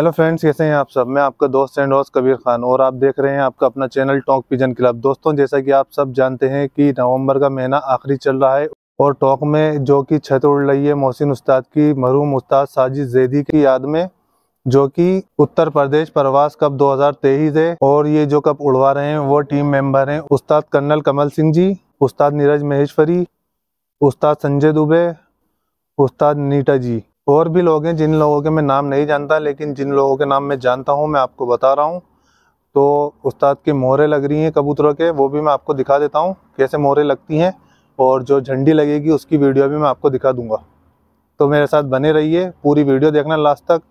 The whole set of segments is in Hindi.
हेलो फ्रेंड्स कैसे हैं आप सब? मैं आपका दोस्त एंड दोस्त कबीर खान और आप देख रहे हैं आपका अपना चैनल टॉक पिजन क्लब दोस्तों, जैसा कि आप सब जानते हैं कि नवंबर का महीना आखिरी चल रहा है और टॉक में जो कि छत उड़ रही है मोहसिन उस्ताद की मरूम उस्ताद साजिद जैदी की याद में, जो कि उत्तर प्रदेश प्रवास कप 2023 है और ये जो कप उड़वा रहे हैं वो टीम मेंबर हैं उस्ताद कर्नल कमल सिंह जी, उस्ताद नीरज महेश्वरी, उस्ताद संजय दुबे, उस्ताद नीटा जी। और भी लोग हैं जिन लोगों के मैं नाम नहीं जानता, लेकिन जिन लोगों के नाम मैं जानता हूँ, मैं आपको बता रहा हूँ। तो उस्ताद की मोहरें लग रही हैं कबूतरों के, वो भी मैं आपको दिखा देता हूँ कैसे मोहरें लगती हैं और जो झंडी लगेगी उसकी वीडियो भी मैं आपको दिखा दूँगा। तो मेरे साथ बने रहिए, पूरी वीडियो देखना लास्ट तक।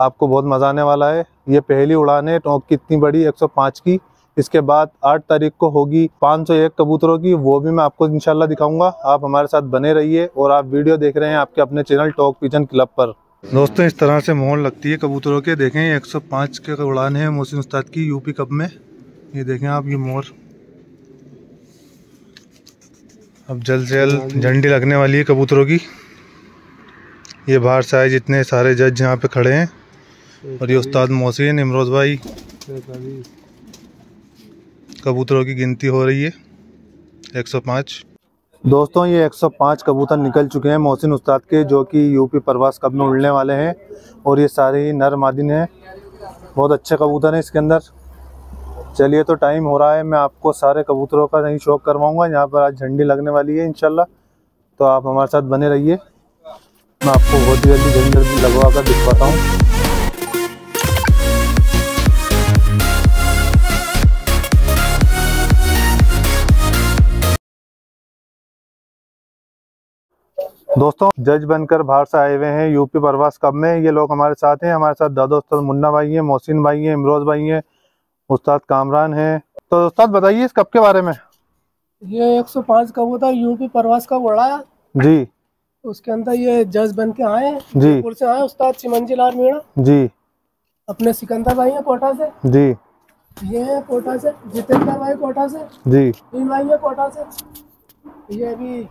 आपको बहुत मज़ा आने वाला है। ये पहली उड़ान है टोंक की, इतनी बड़ी 105 की। इसके बाद 8 तारीख को होगी 501 कबूतरों की, वो भी मैं आपको इनशाला दिखाऊँगा। आप हमारे साथ बने रहिए और आप वीडियो देख रहे हैं आपके अपने चैनल टॉक पिजन क्लब पर। दोस्तों, इस तरह से मोहर लगती है कबूतरों के। देखें ये 105 के उड़ान है मोहसिन उस्ताद की यूपी कप में। ये देखें आप, ये मोर। अब जल्द से जल्द झंडी लगने वाली है कबूतरों की। ये बाहर से आए जितने सारे जज यहाँ पे खड़े हैं। और ये उस्ताद मोहसिन इमरोज भाई। कबूतरों की गिनती हो रही है। 105 दोस्तों, ये 105 कबूतर निकल चुके हैं मोहसिन उस्ताद के, जो कि यूपी प्रवास कब में उड़ने वाले हैं। और ये सारे ही नर मादिन हैं। बहुत अच्छे कबूतर हैं इसके अंदर। चलिए तो टाइम हो रहा है। मैं आपको सारे कबूतरों का नहीं शौक करवाऊँगा। यहाँ पर आज झंडी लगने वाली है इनशाला तो आप हमारे साथ बने रहिए। मैं आपको बहुत ही जल्दी झंडी लगवा कर दिखवाता हूँ। दोस्तों जज बनकर बाहर से आए हुए हैं यूपी प्रवास कब में? ये लोग हमारे साथ हैं। हमारे साथ दादा उस्ताद मुन्ना भाई हैं मोहसिन भाई हैं इमरोज भाई हैं उस्ताद कामरान हैं। तो उस्ताद बताइए इस कब के बारे में? ये 105 कबूतर यूपी प्रवास का उड़ा जी। उसके अंदर ये जज बन के आए हैं। जी। से आए उस्ताद चिमंजी लाल मीणा। जी। अपने सिकंदर भाई हैं कोटा से। जी। ये है कोटा से जितेंद्र भाई कोटा से। जी। तीन भाई है कोटा से। ये अभी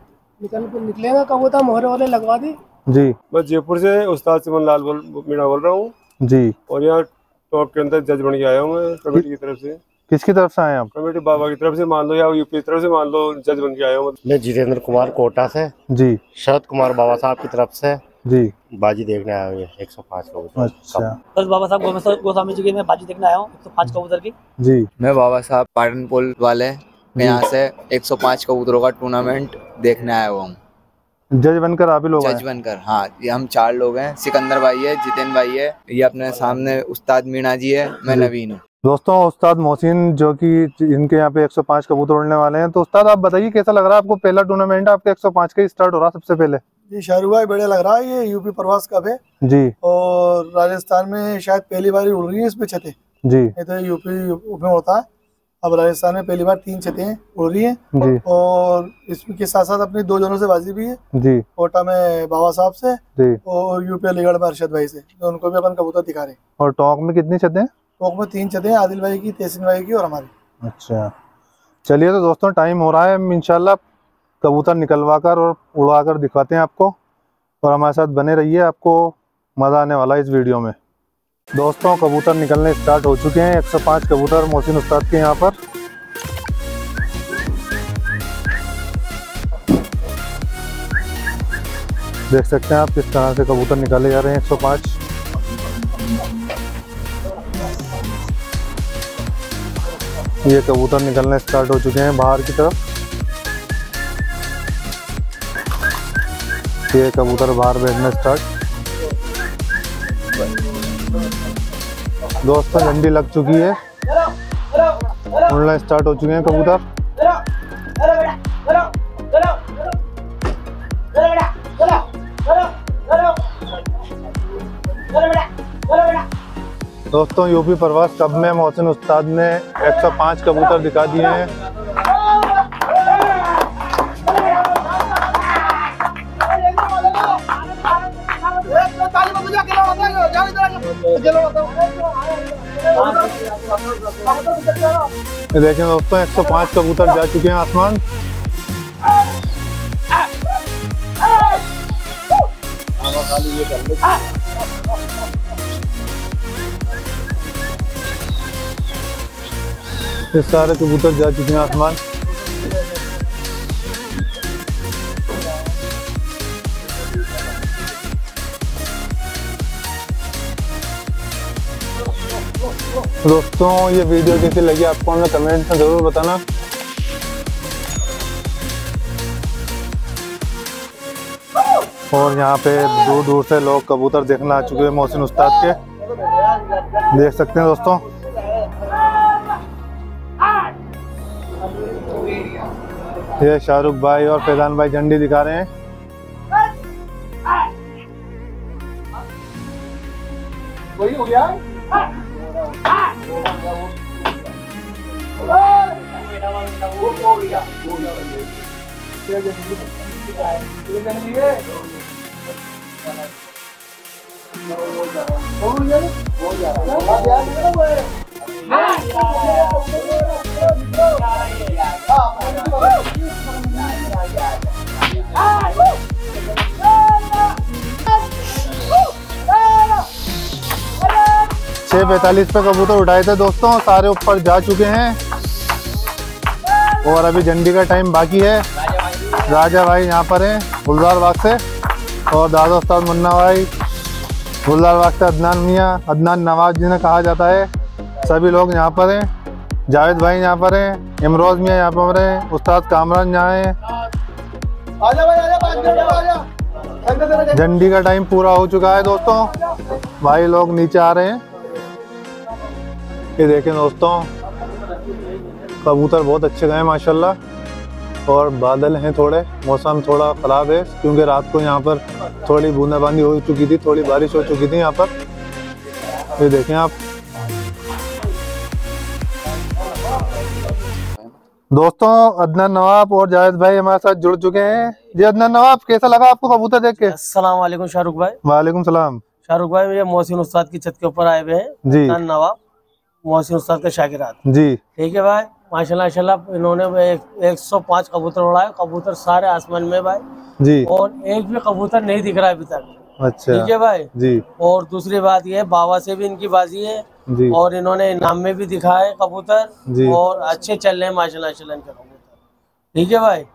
निकल निकलेगा कबूतर मोहरे वाले लगवा दी। जी। मैं जयपुर से उस्ताद सिमन लाल बोल मीणा बोल रहा हूँ। जी। और यहाँ टॉप के अंदर जज बन के आया हूँ मैं कमेटी की तरफ़ से। किसकी तरफ़ से आए आप? कमेटी बाबा की तरफ़ से मान लो या यूपी की तरफ़ से मान लो जज बन के आया हूँ मैं। जितेंद्र कुमार कोटा से। जी। शरद कुमार बाबा साहब की तरफ़ से। जी। बाजी देखने आया हूँ एक सौ पाँच कबूतर अच्छा। बस बाबा साहब गोस्वामी जी की मैं बाजी देखने आया हूँ एक सौ पाँच कबूतर की जी। मैं बाबा साहब पाटन पुल वाले। यहाँ से 105 कबूतरों का टूर्नामेंट देखने आया हुआ हूँ। जज बनकर आप ही लोग जज बनकर हाँ ये हम चार लोग हैं सिकंदर भाई है जितेन भाई है ये अपने सामने उस्ताद मीणा जी है मैं नवीन हूँ। दोस्तों उस्ताद मोहसिन जो कि इनके यहाँ पे 105 कबूतर उड़ने वाले हैं तो उस्ताद आप बताइए कैसा लग रहा है आपको? पहला टूर्नामेंट आपके 105 का ही स्टार्ट हो रहा है सबसे पहले? ये शाहरुख बढ़िया लग रहा है ये यूपी प्रवास कब है जी। और राजस्थान में शायद पहली बार उड़ रही है इसमें छते। जी। नहीं तो यूपी में उड़ता है। अब राजस्थान में पहली बार तीन छतें उड़ रही हैं और इसके साथ साथ अपनी दो जनों से बाजी भी है। जी। कोटा में बाबा साहब से जी। और यूपी अलीगढ़ में अरशद भाई से तो उनको भी अपन कबूतर दिखा रहे हैं। और टोंक में कितनी छतें? हैं? टोक में तीन छतें आदिल भाई की तेसिन भाई की और हमारी। अच्छा। चलिए तो दोस्तों टाइम हो रहा है। इनशाला कबूतर निकलवा कर और उड़ा कर दिखाते हैं आपको। और हमारे साथ बने रहिए। आपको मज़ा आने वाला है इस वीडियो में। दोस्तों, कबूतर निकलने स्टार्ट हो चुके हैं। 105 कबूतर मोहसिन उस्ताद के यहाँ पर। देख सकते हैं आप किस तरह से कबूतर निकाले जा रहे हैं 105 ये कबूतर निकलने स्टार्ट हो चुके हैं बाहर की तरफ़। ये कबूतर बाहर बैठने स्टार्ट दोस्तों झंडी लग चुकी है। उड़ना स्टार्ट हो चुके हैं, कबूतर। दोस्तों, यूपी प्रवास, कब में मोहसिन उस्ताद ने 105 कबूतर दिखा दिए हैं। देखें दोस्तों, एक सौ पाँच कबूतर जा चुके हैं आसमान। ये सारे कबूतर जा चुके हैं आसमान। दोस्तों, ये वीडियो कैसी लगी आपको हमें कमेंट में ज़रूर बताना। और यहाँ पे दूर दूर से लोग कबूतर देखने आ चुके हैं मोहसिन उस्ताद के। देख सकते हैं दोस्तों। ये शाहरुख भाई और फैजान भाई झंडी दिखा रहे हैं। Ah! छः पैंतालीस पे कबूतर उठाए थे दोस्तों, सारे ऊपर जा चुके हैं। और अभी झंडी का टाइम बाकी है। राजा भाई यहाँ पर हैं, गुलजार बाग से। और दादा उस्ताद मुन्ना भाई, गुलजार बाग से अदनान मियाँ, अदनान नवाज़ जिन्हें कहा जाता है, सभी लोग यहाँ पर हैं। जावेद भाई यहाँ पर हैं, इमरोज मियाँ यहाँ पर हैं, उस्ताद कामरान यहाँ हैं। झंडी का टाइम पूरा हो चुका है दोस्तों। भाई लोग नीचे आ रहे हैं। ये देखें दोस्तों कबूतर बहुत अच्छे गए माशाल्लाह। और बादल हैं थोड़े मौसम थोड़ा ख़राब है क्योंकि रात को यहाँ पर थोड़ी बूंदाबांदी हो चुकी थी थोड़ी बारिश हो चुकी थी यहाँ पर। ये देखें आप। दोस्तों अदनान नवाब और जावेद भाई हमारे साथ जुड़ चुके हैं। जी अदनान नवाब कैसा लगा आपको कबूतर देख के? वालेकुम शाहरुख भाई। वालेकुम सलाम। शाहरुख भाई ये मोहसिन उस्ताद की छत के ऊपर आए हुए हैं। जी। नवाब। मोहसिन उस्ताद के शागिरात जी। ठीक है भाई माशाल्लाह माशाल्लाह इन्होंने एक, एक सौ पाँच कबूतर उड़ाए कबूतर सारे आसमान में भाई। जी। और एक भी कबूतर नहीं दिख रहा है अभी तक। अच्छा। ठीक है भाई? जी। और दूसरी बात ये बाबा से भी इनकी बाजी है। जी। और इन्होंने इनाम में भी दिखा है कबूतर। जी। और अच्छे चल रहे हैं माशाल्लाह माशाल्लाह इनके कबूतर। ठीक है भाई?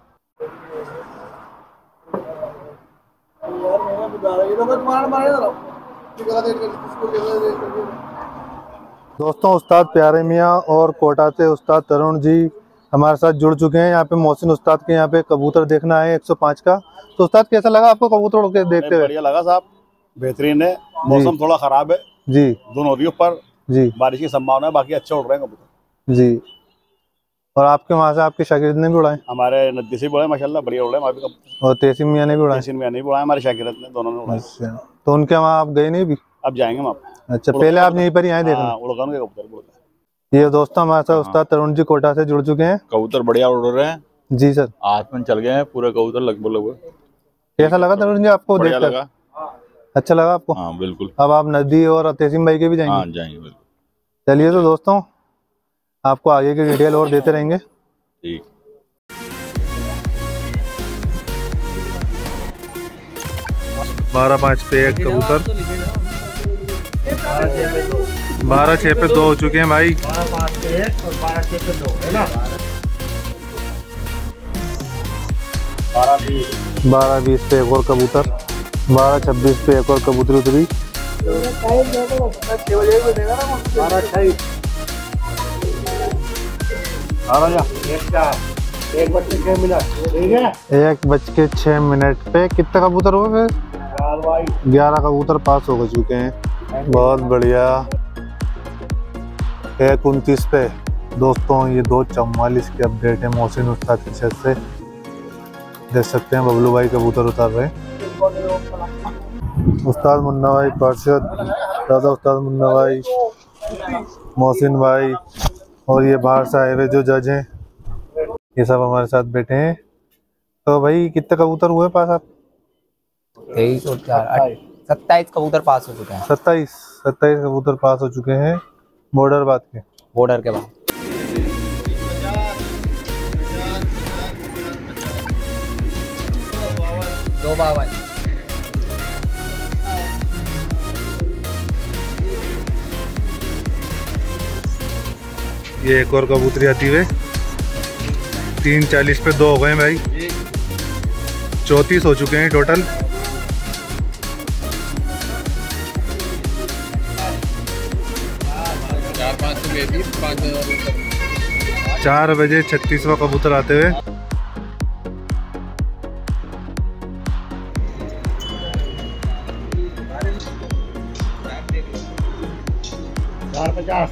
दोस्तों उस्ताद प्यारे मियाँ और कोटा से उस्ताद तरुण जी हमारे साथ जुड़ चुके हैं। यहाँ पे मोहसिन उस्ताद के यहाँ पे कबूतर देखना है 105 का। तो उस्ताद कैसा लगा आपको कबूतर उड़ के देखते हुए? बढ़िया लगा साहब। बेहतरीन है। मौसम थोड़ा खराब है। जी। दोनों नदियों पर जी। बारिश की संभावना है। बाकी अच्छे उड़ रहे हैं कबूतर। जी। और आपके वहाँ से आपके शागिर्द ने भी उड़ाए? हमारे नदी से भी उड़े माशाल्लाह बढ़िया उड़ रहे हैं। वहाँ भी और तेसिम मियाँ ने भी उड़ाए? तहसीन में नहीं भी उड़ाए। हमारे शागिरत ने दोनों ने उड़ाए। अच्छा। तो उनके वहाँ आप गए नहीं भी अब जाएँगे हम आप। अच्छा पहले आप यहीं पर ही आए देखना हाँ, उड़गान के कबूतर बोल रहे हैं। ये दोस्तों हमारे साथ उस्ताद तरुण जी कोटा से जुड़ चुके हैं। कबूतर बढ़िया उड़ रहे हैं। जी सर। आसमान चल गए हैं पूरे कबूतर लगभग लगभग। कैसा लगा तरुण जी आपको देखकर? लगा। अच्छा लगा आपको? हाँ बिल्कुल। अब आप नदी और तेसिम भाई के भी जाएँगे? हाँ जाएँगे बिल्कुल। चलिए तो दोस्तों आपको आगे की डिटेल और देते रहेंगे। ठीक। बारह पाँच पे एक कबूतर। बारह छः पे दो हो चुके हैं भाई। बारह बीस पे एक और कबूतर, बारह छब्बीस पे एक और कबूतरी उतरी। एक बज के छः मिनट पे कितने कबूतर हुए फिर? ग्यारह कबूतर पास हो चुके हैं। बहुत बढ़िया। एक उनतीस पे। दोस्तों, ये दो चौवालीस की अपडेट है मोहसिन उस्ताद की छत से। देख सकते हैं, बबलू भाई कबूतर उतार रहे उस्ताद मुन्ना भाई, पार्षद। दादा उस्ताद मुन्ना भाई, मोहसिन भाई और ये बाहर से आए हुए जो जज हैं, ये सब हमारे साथ बैठे हैं। तो भाई, कितने कबूतर हुए पास आप? तेईस और चार सत्ताईस कबूतर पास हो चुके हैं। सत्ताईस सत्ताईस कबूतर पास हो चुके हैं बॉर्डर बात के। बॉर्डर के बाद दो बावन। ये एक और कबूतरी आती हुए तीन चालीस पे दो हो गए भाई। चौंतीस हो चुके हैं टोटल। चार बजे छत्तीसवा कबूतर आते हुए। चार पचास।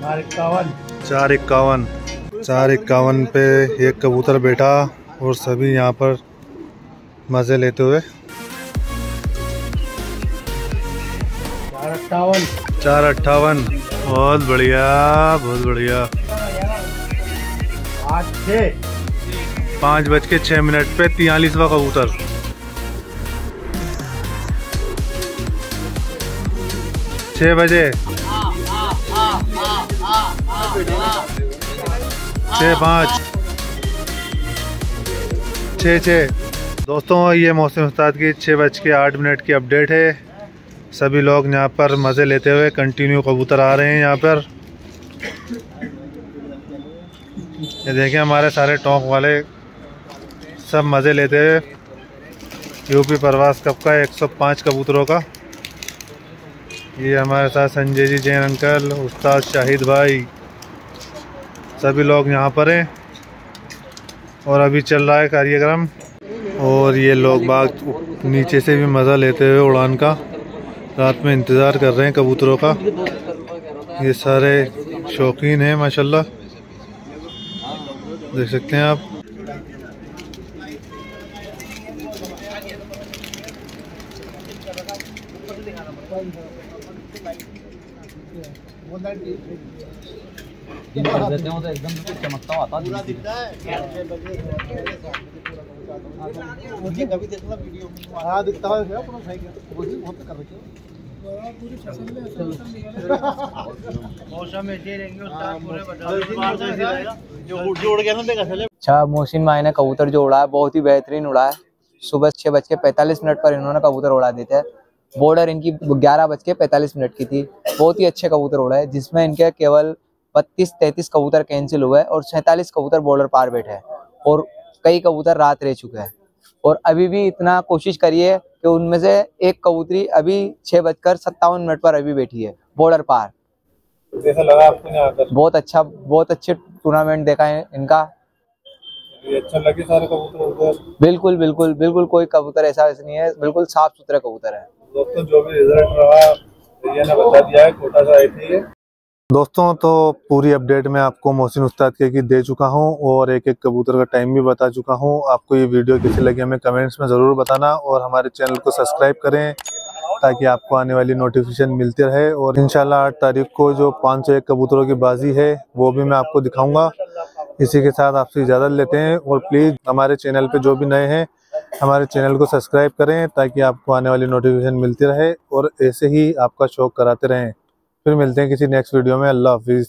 चार इक्यावन। चार इक्यावन। चार इक्यावन पे एक कबूतर बैठा और सभी यहाँ पर मज़े लेते हुए अट्ठावन। चार अट्ठावन। बहुत बढ़िया बहुत बढ़िया। पाँच बज के छः मिनट पे तियालीसवा कबूतर। छः बजे। छः पाँच। छः छः। दोस्तों ये मौसम उस्ताद की छः बज के आठ मिनट की अपडेट है। सभी लोग यहाँ पर मज़े लेते हुए कंटिन्यू कबूतर आ रहे हैं यहाँ पर। ये देखें हमारे सारे टोंक वाले सब मज़े लेते हुए यूपी प्रवास कप का 105 कबूतरों का। ये हमारे साथ संजय जी, जैन अंकल, उस्ताद शाहिद भाई, सभी लोग यहाँ पर हैं और अभी चल रहा है कार्यक्रम और ये लोग बाग नीचे से भी मज़ा लेते हुए उड़ान का। रात में इंतज़ार कर रहे हैं कबूतरों का। ये सारे शौकीन हैं, माशाल्लाह। देख सकते हैं आप। देते हो तो एकदम चमकता आता हाँ दिखता है कर में पूरे जो अच्छा मोहसिन भाई ने कबूतर जो उड़ा है बहुत ही बेहतरीन उड़ा है। सुबह छः बज के पैंतालीस मिनट पर इन्होंने कबूतर उड़ा देते हैं। बॉर्डर इनकी ग्यारह बज के पैंतालीस मिनट की थी। बहुत ही अच्छे कबूतर उड़ा है जिसमें इनके केवल बत्तीस तैतीस कबूतर कैंसिल हुए और सैंतालीस कबूतर बॉर्डर पार बैठे हैं और कई कबूतर रात रह चुके हैं। और अभी भी इतना कोशिश करिए कि उनमें से एक कबूतरी अभी छः बजकर सत्तावन मिनट पर अभी बैठी है बॉर्डर पार। कैसा लगा आपको बहुत अच्छा बहुत अच्छे टूर्नामेंट देखा है इनका। अच्छा लगे सारे कबूतर बिल्कुल बिल्कुल बिल्कुल कोई कबूतर ऐसा ऐसा नहीं है बिल्कुल साफ़ सुथरे कबूतर है। दोस्तों जो भी रिज़ल्ट रहा बता दिया है छोटा सा आई थी दोस्तों तो पूरी अपडेट मैं आपको मोहसिन उस्ताद के की दे चुका हूँ और एक एक कबूतर का टाइम भी बता चुका हूँ। आपको ये वीडियो कैसी लगी हमें कमेंट्स में ज़रूर बताना और हमारे चैनल को सब्सक्राइब करें ताकि आपको आने वाली नोटिफिकेशन मिलती रहे और इंशाल्लाह आठ तारीख को जो 501 कबूतरों की बाजी है, वो भी मैं आपको दिखाऊँगा। इसी के साथ आपसे इजाज़त लेते हैं और प्लीज़ हमारे चैनल पर जो भी नए हैं, हमारे चैनल को सब्सक्राइब करें ताकि आपको आने वाली नोटिफिकेशन मिलती रहे और ऐसे ही आपका शौक कराते रहें। फिर मिलते हैं किसी नेक्स्ट वीडियो में। अल्लाह हाफिज़।